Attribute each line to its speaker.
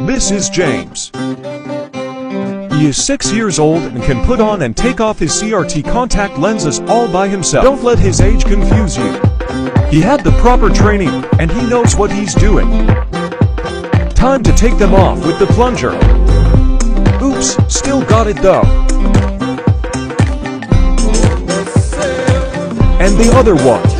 Speaker 1: This is James. He is 6 years old and can put on and take off his CRT contact lenses all by himself. Don't let his age confuse you. He had the proper training and he knows what he's doing. Time to take them off with the plunger. Oops, still got it though. And the other one.